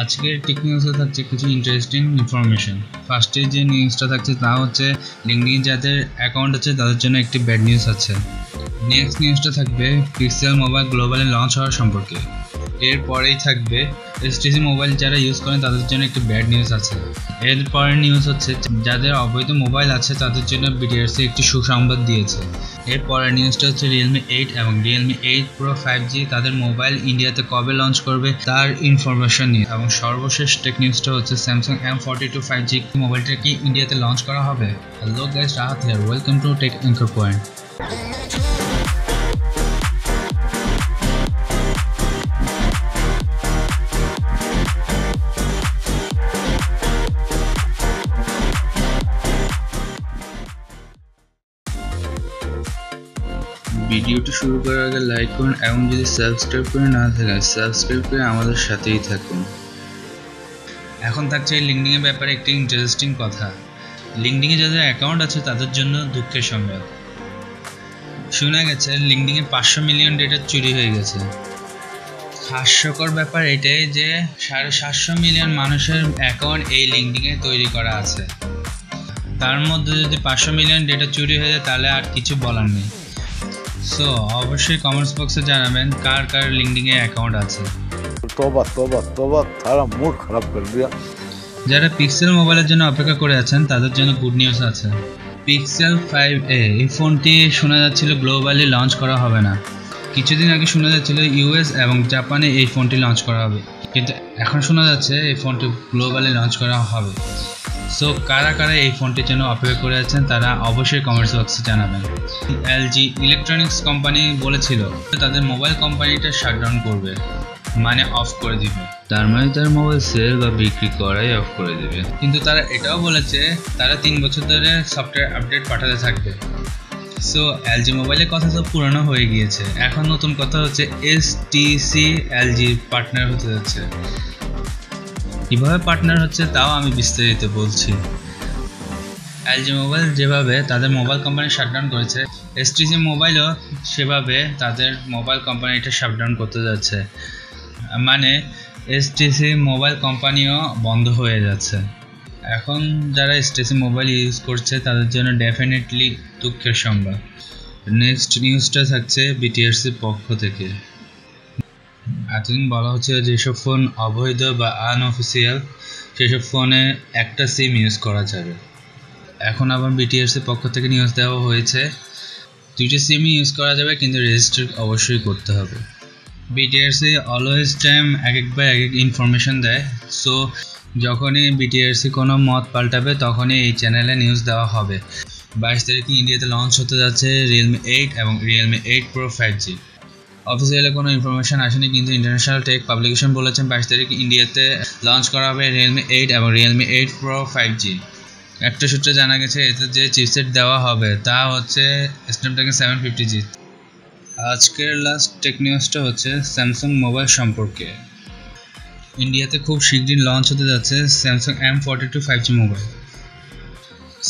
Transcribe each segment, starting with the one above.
আজকের টেক নিউজে থাকছে কিছু ইন্টারেস্টিং ইনফরমেশন ফার্স্টে যে নিউজটা থাকছে তা হচ্ছে লিঙ্কডিন যাদের অ্যাকাউন্ট আছে, তাদের জন্য একটি ব্যাড নিউজ আছে। নেক্সট নিউজটা থাকবে পিক্সেল মোবাইল গ্লোবালে লঞ্চ হওয়ার সম্পর্কে। এরপরেই থাকবে এসটিসি মোবাইল যারা ইউজ করেন, তাদের জন্য একটি ব্যাড নিউজ আছে। এরপরের নিউজ হচ্ছে যাদের অবৈধ মোবাইল আছে, তাদের জন্য বিটিআরসি একটি সুসংবাদ দিয়েছে। এরপরের নিউজটা হচ্ছে রিয়েলমি এইট এবং Realme eight pro five G তাদের মোবাইল ইন্ডিয়াতে কবে লঞ্চ করবে, তার ইনফরমেশন নিয়ে। এবং সর্বশেষ টেক নিউজটা হচ্ছে Samsung M forty two five G মোবাইলটা কি ইন্ডিয়াতে লঞ্চ করা হবে? Hello guys Rahat welcome to tech anchor point ভিডিওটি শুরু করার আগে লাইক করুন এবং যদি সাবস্ক্রাইব করে না থাকেন সাবস্ক্রাইব করে আমাদের সাথেই থাকুন। এখন থাকছে লিঙ্কডিংয়ের ব্যাপারে একটি ইন্টারেস্টিং কথা। লিঙ্কডিংয়ে যাদের অ্যাকাউন্ট আছে, তাদের জন্য দুঃখের সংবাদ। শোনা গেছে লিঙ্কডিংয়ে পাঁচশো মিলিয়ন ডেটা চুরি হয়ে গেছে। হাস্যকর ব্যাপার এটাই যে, সাড়ে সাতশো মিলিয়ন মানুষের অ্যাকাউন্ট এই লিঙ্কডিংয়ে তৈরি করা আছে। তার মধ্যে যদি পাঁচশো মিলিয়ন ডেটা চুরি হয়ে যায়, তাহলে আর কিছু বলার নেই। সো অবশ্যই কমেন্টস বক্সে জানাবেন কার কার লিঙ্কডিংয়ে অ্যাকাউন্ট আছে। তোবা তোবা তোবা তারা মুড খারাপ করে দিয়া। যারা পিক্সেল মোবাইলের জন্য অপেক্ষা করে আছেন তাদের জন্য গুড নিউজ আছে। পিক্সেল ফাইভ এ এই ফোনটি শোনা যাচ্ছিল গ্লোবালি লঞ্চ করা হবে না। কিছুদিন আগে শোনা যাচ্ছিল ইউএস এবং জাপানে এই ফোনটি লঞ্চ করা হবে। কিন্তু এখন শোনা যাচ্ছে এই ফোনটি গ্লোবালি লঞ্চ করা হবে। সো কারা কারা এই ফোনটির জন্য অপেক্ষা করে আছেন, তারা অবশ্যই কমেন্টস বক্সে জানাবেন। এলজি ইলেকট্রনিক্স কোম্পানি বলেছিল তাদের মোবাইল কোম্পানিটা শাটডাউন করবে মানে অফ করে দিবে। তার মানে তার মোবাইল সেল বা বিক্রি করাই অফ করে দিবে। কিন্তু তারা এটাও বলেছে, তারা তিন বছর ধরে সফটওয়্যার আপডেট পাঠাতে থাকবে। সো এলজি মোবাইলের কথা তো পুরনো হয়ে গিয়েছে। এখন নতুন কথা হচ্ছে S T C LG partner হতে যাচ্ছে। কীভাবে পার্টনার হচ্ছে তাও আমি বিস্তারিত বলছি। এলজি মোবাইল যেভাবে তাদের মোবাইল কোম্পানি শাটডাউন করেছে এসটিসি মোবাইলও সেভাবে তাদের মোবাইল কোম্পানিটা শাটডাউন করতে যাচ্ছে। মানে এসটিসি মোবাইল কোম্পানিও বন্ধ হয়ে যাচ্ছে। এখন যারা এসটিসি মোবাইল ইউজ করছে, তাদের জন্য ডেফিনেটলি দুঃখের সংবাদ। নেক্সট নিউজটা থাকছে বিটিআরসির পক্ষ থেকে। এতদিন বলা হচ্ছে যেসব ফোন অবৈধ বা আনঅফিসিয়াল সেসব ফোনে একটা সিম ইউজ করা যাবে। এখন আবার বিটিএসের পক্ষ থেকে নিউজ দেওয়া হয়েছে, দুইটা সিমই ইউজ করা যাবে, কিন্তু রেজিস্টার অবশ্যই করতে হবে। বিটিআরসি অলওয়েজ টাইম এক একবার এক এক ইনফরমেশন দেয়। সো যখনই বিটিআরসি কোনো মত পাল্টাবে, তখনই এই চ্যানেলে নিউজ দেওয়া হবে। বাইশ তারিখে ইন্ডিয়াতে লঞ্চ হতে যাচ্ছে রিয়েলমি এইট এবং Realme eight pro five G officially কোনো ইনফরমেশন আসেনি, কিন্তু ইন্টারন্যাশনাল টেক পাবলিকেশন বলেছেন বাইশ তারিখ ইন্ডিয়াতে লঞ্চ করা হবে রিয়েলমি এইট এবং Realme eight pro five G একটা সূত্রে জানা গেছে, এতে যে চিপসেট দেওয়া হবে, তা হচ্ছে স্ন্যাপড্রাগন সেভেন ফিফটি জি আজকের লাস্ট টেক নিউজটা হচ্ছে স্যামসাং মোবাইল সম্পর্কে। ইন্ডিয়াতে খুব শীঘ্রই লঞ্চ হতে যাচ্ছে Samsung M forty two five G mobile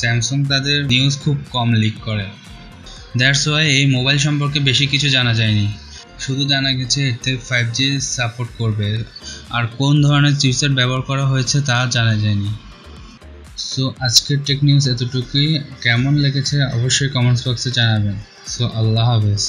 Samsung তাদের নিউজ খুব কম লিক করে। দ্যাটস ওয়াই এই মোবাইল সম্পর্কে বেশি কিছু জানা যায়নি। শুধু জানা গেছে এতে ফাইভ জি সাপোর্ট করবে। আর কোন ধরনের চিপসেট ব্যবহার করা হয়েছে তা জানা যায়নি। সো আজকের টেক নিউজ এতটুকুই। কেমন লেগেছে অবশ্যই কমেন্টস বক্সে জানাবেন। সো আল্লাহ হাফেজ।